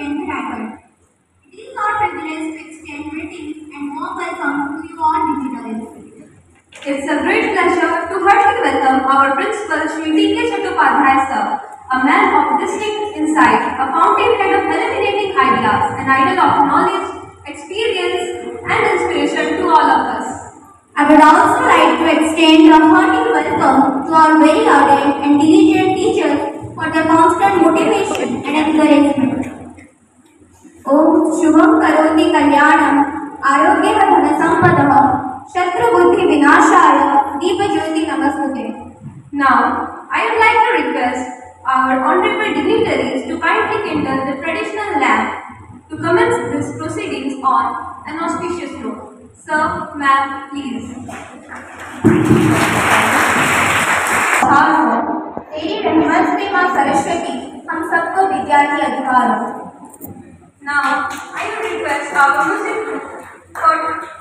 It is our privilege to extend greetings and warm welcome to you all digitalists. It's a great pleasure to heartily welcome our principal Shri T.K. Chattopadhyay sir, a man of distinct insight, a fountainhead of illuminating ideas, an idol of knowledge, experience and inspiration to all of us. I would also like to extend a hearty welcome to our very ardent and diligent teachers for their constant motivation and encouragement. ओम शुभम करोति कल्याणम आरोग्य धन संपदः शत्रु बुद्धि विनाशाय दीप ज्योति नमस्ते Now, I would like to request our honorable dignitaries to kindly kindle the traditional lamp to commence this proceedings on an auspicious note. Sir, ma'am, please. तेरी रहमत माँ सरस्वती हम सबको विद्यार्थी अधिकार हो Now, I would request our music group